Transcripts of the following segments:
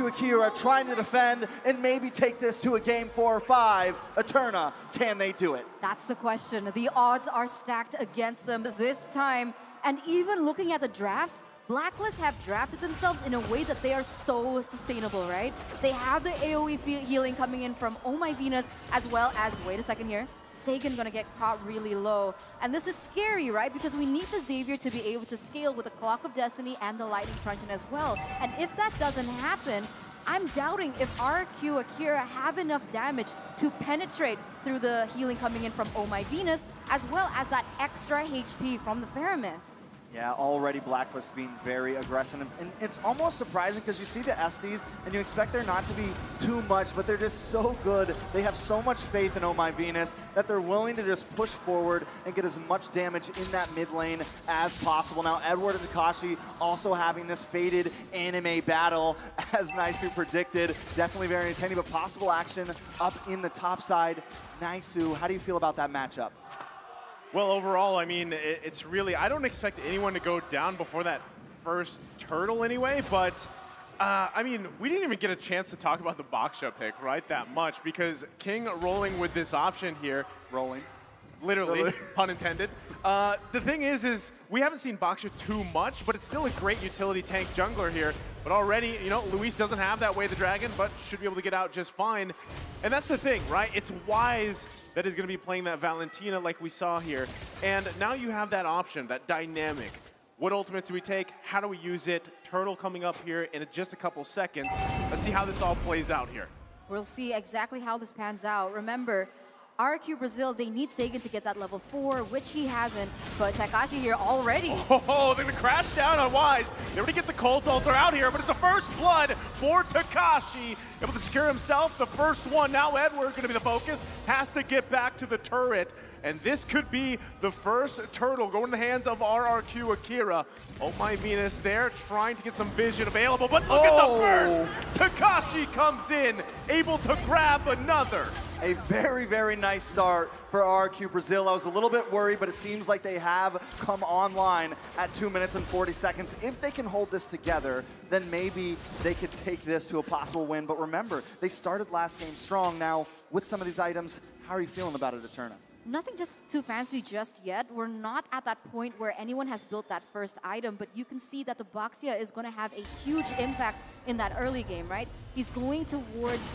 to Akira trying to defend and maybe take this to a game four or five. Eterna, can they do it? That's the question. The odds are stacked against them this time. And even looking at the drafts, Blacklist have drafted themselves in a way that they are so sustainable, right? They have the AoE healing coming in from Oh My Venus, as well as, wait a second here, Sagan gonna get caught really low. And this is scary, right? Because we need the Xavier to be able to scale with the Clock of Destiny and the Lightning Truncheon as well. And if that doesn't happen, I'm doubting if RRQ Akira have enough damage to penetrate through the healing coming in from Oh My Venus, as well as that extra HP from the Faramis. Yeah, already Blacklist being very aggressive. And it's almost surprising because you see the Estes and you expect there not to be too much, but they're just so good. They have so much faith in Oh My Venus that they're willing to just push forward and get as much damage in that mid lane as possible. Now, Edward and Takashi also having this faded anime battle as Naisu predicted. Definitely very entertaining, but possible action up in the top side. Naisu, how do you feel about that matchup? Well, overall, I mean, it's really, I don't expect anyone to go down before that first turtle anyway, but uh, I mean, we didn't even get a chance to talk about the Baxia pick, right, that much, because King rolling with this option here. Rolling. Literally, pun intended. Uh, the thing is, is we haven't seen Baxia too much, but it's still a great utility tank jungler here. But already, you know, Luis doesn't have that Way the Dragon, but should be able to get out just fine. And that's the thing, right? It's Wise that is going to be playing that Valentina like we saw here. And now you have that option, that dynamic. What ultimates do we take? How do we use it? Turtle coming up here in just a couple seconds. Let's see how this all plays out here. We'll see exactly how this pans out. Remember, RQ Brazil, they need Sagan to get that level 4, which he hasn't, but Takashi here already. Oh, they're going to crash down on Wise. They already get the Cult Altar out here, but it's a first blood for Takashi. Able to secure himself, the first one. Now Edward going to be the focus, has to get back to the turret. And this could be the first turtle going in the hands of RRQ Akira. Oh my Venus there, trying to get some vision available, but look oh. at the oh. first! Takashi comes in, able to grab another. A very, very nice start for RQ Brazil. I was a little bit worried, but it seems like they have come online at 2 minutes and 40 seconds. If they can hold this together, then maybe they could take this to a possible win. But remember, they started last game strong. Now, with some of these items, how are you feeling about it, Eterna? Nothing just too fancy just yet. We're not at that point where anyone has built that first item, but you can see that the Baxia is going to have a huge impact in that early game, right? He's going towards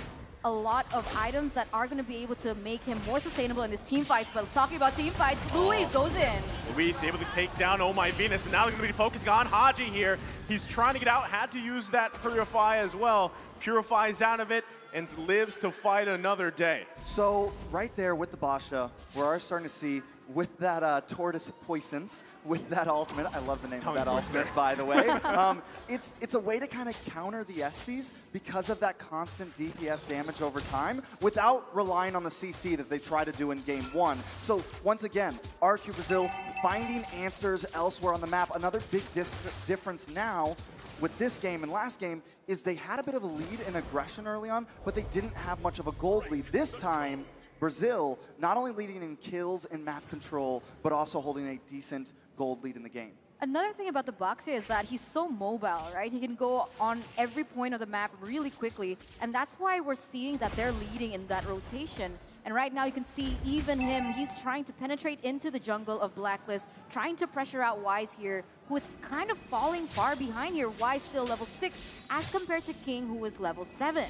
a lot of items that are going to be able to make him more sustainable in his team fights. But talking about team fights, Luis oh. goes in. Luis able to take down Oh My Venus, and now they're going to be focusing on Hadji here. He's trying to get out, had to use that Purify as well. Purifies out of it and lives to fight another day. So right there with the Baxia, we're starting to see with that uh, Tortoise Poisons, with that ultimate. I love the name Tongue of that twister. ultimate, by the way. um, it's, it's a way to kind of counter the Estes because of that constant DPS damage over time without relying on the CC that they try to do in game one. So once again, RQ Brazil finding answers elsewhere on the map. Another big difference now with this game and last game is they had a bit of a lead in aggression early on, but they didn't have much of a gold lead. This time, Brazil not only leading in kills and map control, but also holding a decent gold lead in the game. Another thing about the Baxia is that he's so mobile, right? He can go on every point of the map really quickly, and that's why we're seeing that they're leading in that rotation. And right now you can see even him, he's trying to penetrate into the jungle of Blacklist, trying to pressure out Wise here, who is kind of falling far behind here. Wise still level 6 as compared to King, who is level 7.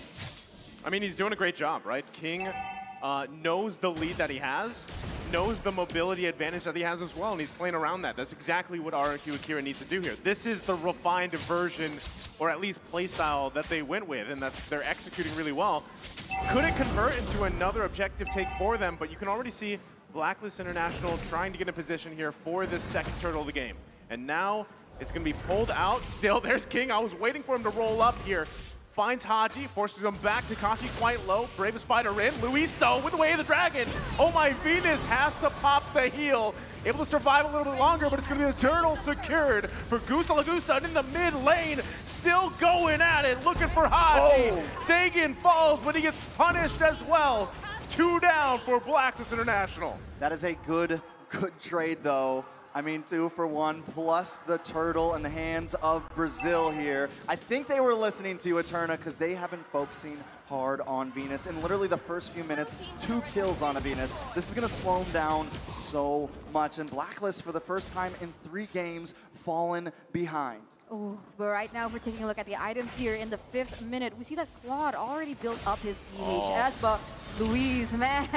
I mean, he's doing a great job, right? King uh, knows the lead that he has, knows the mobility advantage that he has as well, and he's playing around that. That's exactly what RRQ Akira needs to do here. This is the refined version, or at least playstyle that they went with, and that they're executing really well. Could it convert into another objective take for them, but you can already see Blacklist International trying to get in position here for this second turtle of the game. And now it's going to be pulled out. Still, there's King. I was waiting for him to roll up here finds Hadji, forces him back. Takashi quite low. Bravest fighter in. Luis, though, with the way of the dragon. Oh my Venus has to pop the heal. Able to survive a little bit longer, but it's going to be the turtle secured for Gusta Lagusta in the mid lane. Still going at it, looking for Hadji. Oh. Sagan falls, but he gets punished as well. Two down for Blacklist International. That is a good, good trade, though I mean, two for one, plus the turtle in the hands of Brazil here. I think they were listening to Eterna because they have been focusing hard on Venus. In literally the first few minutes, two kills on a Venus. This is going to slow him down so much. And Blacklist, for the first time in three games, fallen behind. Oh, but right now, we're taking a look at the items here in the fifth minute. We see that Claude already built up his DHS, oh. but Luis, man,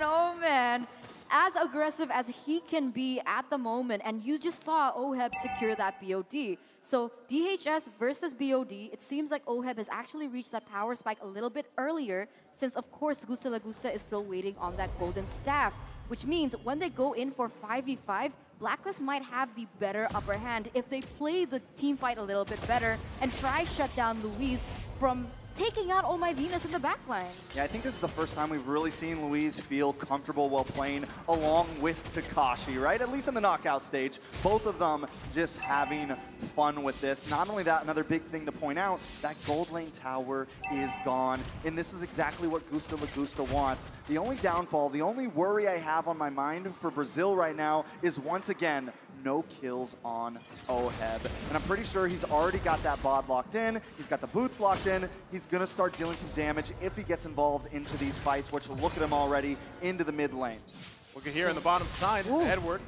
oh man as aggressive as he can be at the moment, and you just saw Oheb secure that BOD. So DHS versus BOD, it seems like Oheb has actually reached that power spike a little bit earlier, since of course Gusta Lagusta is still waiting on that golden staff, which means when they go in for 5v5, Blacklist might have the better upper hand if they play the team fight a little bit better and try shut down Luis from taking out all My Venus in the backline. Yeah, I think this is the first time we've really seen Luis feel comfortable while playing along with Takashi, right? At least in the knockout stage. Both of them just having fun with this. Not only that, another big thing to point out, that gold lane tower is gone. And this is exactly what Gusta Lagusta wants. The only downfall, the only worry I have on my mind for Brazil right now is once again, no kills on Oheb. And I'm pretty sure he's already got that bod locked in. He's got the boots locked in. He's going to start dealing some damage if he gets involved into these fights, which look at him already into the mid lane. Look at here on the bottom side, Ooh. Edward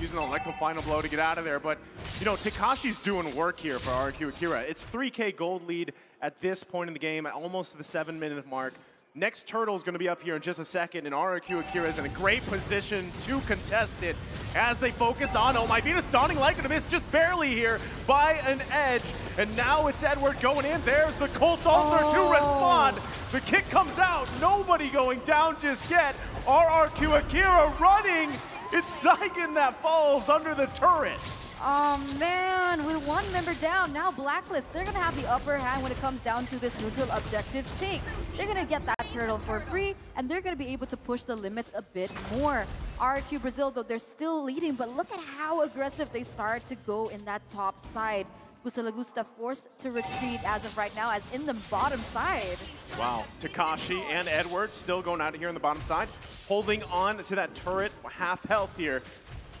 using an electro final blow to get out of there. But, you know, Takashi's doing work here for RQ Akira. It's 3K gold lead at this point in the game, at almost to the seven minute mark. Next turtle is going to be up here in just a second, and RRQ Akira is in a great position to contest it as they focus on Oh My Venus. Dawning Light to miss just barely here by an edge, and now it's Edward going in. There's the Cult Altar oh. to respond. The kick comes out. Nobody going down just yet. RRQ Akira running. It's Sagan that falls under the turret. Oh man, with one member down, now Blacklist, they're gonna have the upper hand when it comes down to this neutral objective take. They're gonna get that turtle for free, and they're gonna be able to push the limits a bit more. RQ Brazil, though, they're still leading, but look at how aggressive they start to go in that top side. Gusta Lagusta forced to retreat as of right now, as in the bottom side. Wow, Takashi and Edward still going out here on the bottom side, holding on to that turret, half health here.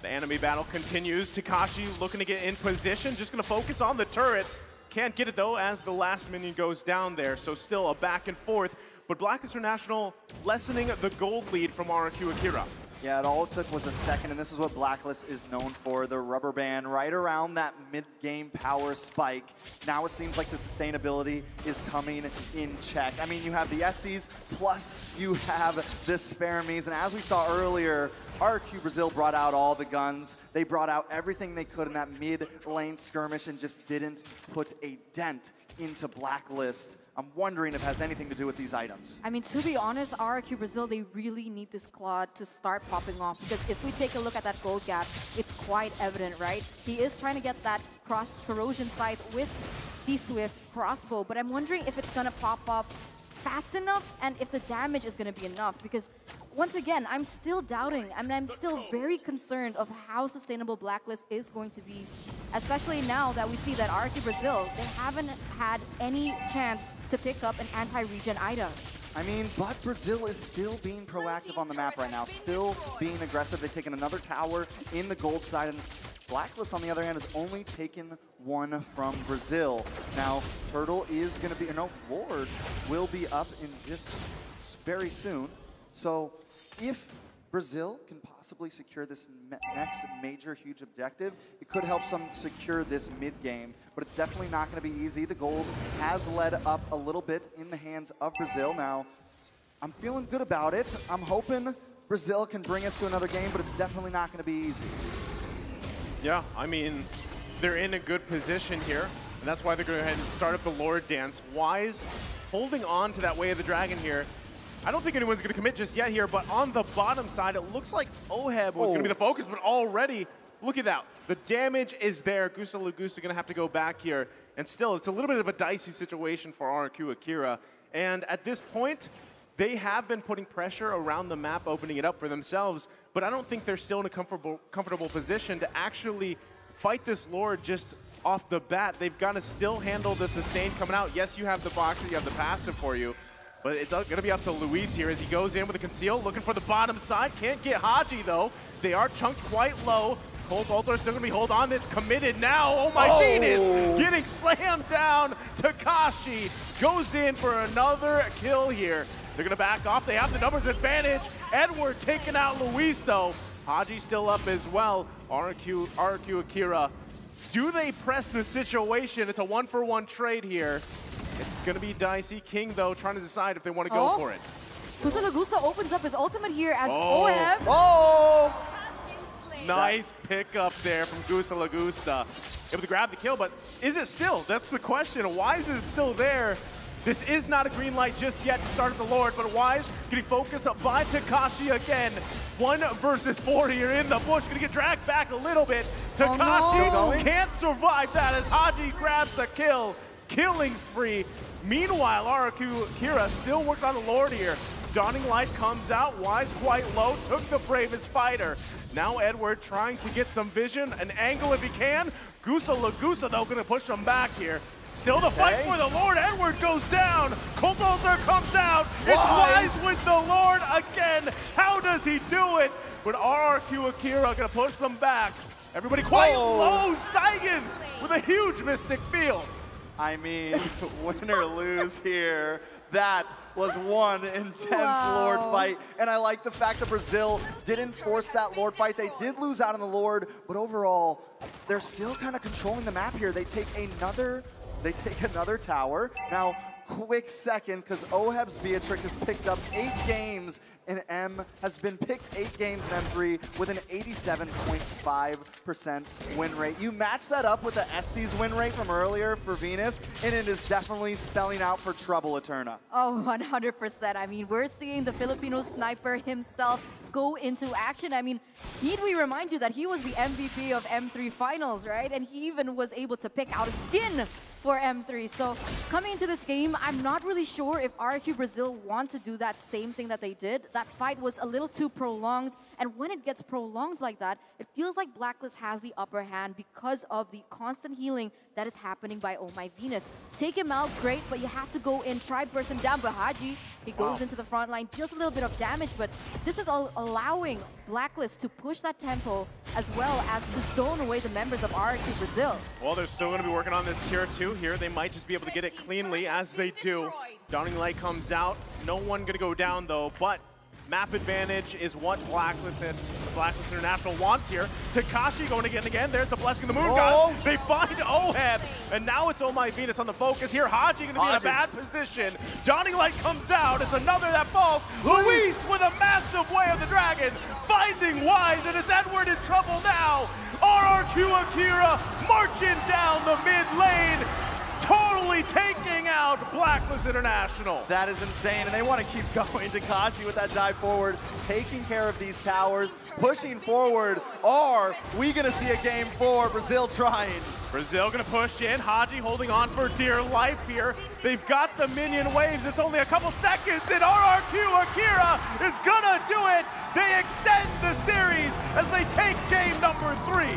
The enemy battle continues. Takashi looking to get in position, just going to focus on the turret. Can't get it though as the last minion goes down there, so still a back and forth. But Black International lessening the gold lead from RQ Akira. Yeah, it all it took was a second, and this is what Blacklist is known for, the rubber band right around that mid-game power spike. Now it seems like the sustainability is coming in check. I mean, you have the Estes, plus you have the Faramis, and as we saw earlier, RQ Brazil brought out all the guns. They brought out everything they could in that mid lane skirmish and just didn't put a dent into Blacklist. I'm wondering if it has anything to do with these items. I mean, to be honest, RQ Brazil, they really need this Claude to start popping off because if we take a look at that gold gap, it's quite evident, right? He is trying to get that cross corrosion scythe with the Swift crossbow, but I'm wondering if it's going to pop up fast enough and if the damage is going to be enough because once again, I'm still doubting. I mean, I'm still very concerned of how sustainable Blacklist is going to be, especially now that we see that RQ Brazil, they haven't had any chance to pick up an anti-regen item. I mean, but Brazil is still being proactive on the map right now, still being aggressive. They've taken another tower in the gold side, and Blacklist, on the other hand, has only taken one from Brazil. Now, Turtle is going to be, no, Lord will be up in just very soon. So if Brazil can possibly secure this next major huge objective, it could help some secure this mid-game, but it's definitely not going to be easy. The gold has led up a little bit in the hands of Brazil. Now, I'm feeling good about it. I'm hoping Brazil can bring us to another game, but it's definitely not going to be easy. Yeah, I mean, they're in a good position here, and that's why they're going to go ahead and start up the Lord Dance. Wise holding on to that Way of the Dragon here I don't think anyone's going to commit just yet here, but on the bottom side, it looks like Oheb was oh. going to be the oh. focus, but already, look at that. The damage is there. Gusta Lagusta going to have to go back here. And still, it's a little bit of a dicey situation for RQ Akira. And at this point, they have been putting pressure around the map, opening it up for themselves, but I don't think they're still in a comfortable, comfortable position to actually fight this Lord just off the bat. They've got to still handle the sustain coming out. Yes, you have the Baxia, you have the passive for you, but it's going to be up to Luis here as he goes in with a conceal, looking for the bottom side. Can't get Hadji, though. They are chunked quite low. Cult Altar still gonna be hold on. It's committed now. Oh my Oh. Venus getting slammed down. Takashi goes in for another kill here. They're gonna back off. They have the numbers advantage. Edward taking out Luis though. Hadji still up as well. RQ, RQ Akira. Do they press the situation? It's a one for one trade here. It's gonna be dicey. King though trying to decide if they want to go Oh. for it. Gusta Lagusta opens up his ultimate here as Oh. Oheb. Oh! Nice pickup there from Gusta Lagusta. Able to grab the kill, but is it still? That's the question. Why is it still there. This is not a green light just yet to start at the Lord, but Wise getting focused up by Takashi again. One versus four here in the bush. Gonna get dragged back a little bit. Oh, no. Takashi can't survive that as Hadji grabs the kill. Killing spree. Meanwhile, RRQ Akira still working on the Lord here. Dawning Light comes out, Wise quite low, took the bravest fighter. Now Edward trying to get some vision, an angle if he can. Gusta Lagusta though gonna push him back here. Still the fight Okay. for the Lord. Edward goes down. Cult Altar comes out. It's Wise. Wise with the Lord again. How does he do it? With RRQ Akira gonna push them back. Everybody quiet. Oh. oh low. Sagan with a huge Mystic Field. I mean, win or lose here. That was one intense Wow. Lord fight. And I like the fact that Brazil didn't force that Lord fight. They did lose out on the Lord, but overall, they're still kind of controlling the map here. They take another, they take another tower. Now, quick second, because Oheb's Beatrix has picked up eight games in M, has been picked eight games in M3 with an 87.5% win rate. You match that up with the Estes win rate from earlier for Venus, and it is definitely spelling out for trouble, Eterna. Oh, 100%. I mean, we're seeing the Filipino sniper himself go into action. I mean, need we remind you that he was the MVP of M3 Finals, right? And he even was able to pick out a skin for M3. So coming into this game, I'm not really sure if RQ Brazil want to do that same thing that they did. That fight was a little too prolonged. And when it gets prolonged like that, it feels like Blacklist has the upper hand because of the constant healing that is happening by Oh My Venus. Take him out, great, but you have to go in, try burst him down. But Hadji, he goes Wow. into the front line, deals a little bit of damage, but this is all allowing Blacklist to push that tempo as well as to zone away the members of RQ Brazil. Well, they're still going to be working on this tier here. They might just be able to get it cleanly as they do. Dawning Light comes out. No one going to go down though, but map advantage is what Blacklist and Blacklist International wants here. Takashi going again and again. There's the Blessing of the Moon Oh. Gods. They find Oheb, and now it's Oh My Venus on the focus here. Hadji going to be in a bad position. Dawning Light comes out. It's another that falls. Luis with a massive way of the dragon, finding Wise, and it's Edward in trouble now. RRQ Akira marching down the mid lane, totally taking out Blacklist International. That is insane, and they want to keep going. Takashi with that dive forward, taking care of these towers, pushing forward. Are we going to see a game four? Brazil trying. Brazil gonna push in. Hadji holding on for dear life here. They've got the minion waves. It's only a couple seconds, and RRQ Akira is gonna do it. They extend the series as they take game number three.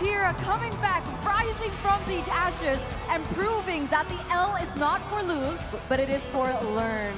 Akira coming back, rising from the ashes, and proving that the L is not for lose, but it is for learn.